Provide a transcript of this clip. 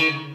Bye.